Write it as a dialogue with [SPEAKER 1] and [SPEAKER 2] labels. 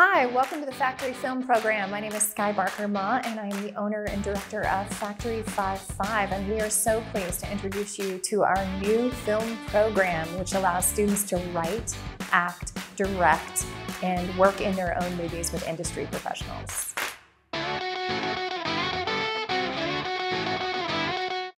[SPEAKER 1] Hi, welcome to the Factory Film Program. My name is Skye Barker Ma, and I'm the owner and director of Factory 55. And we are so pleased to introduce you to our new film program, which allows students to write, act, direct, and work in their own movies with industry professionals.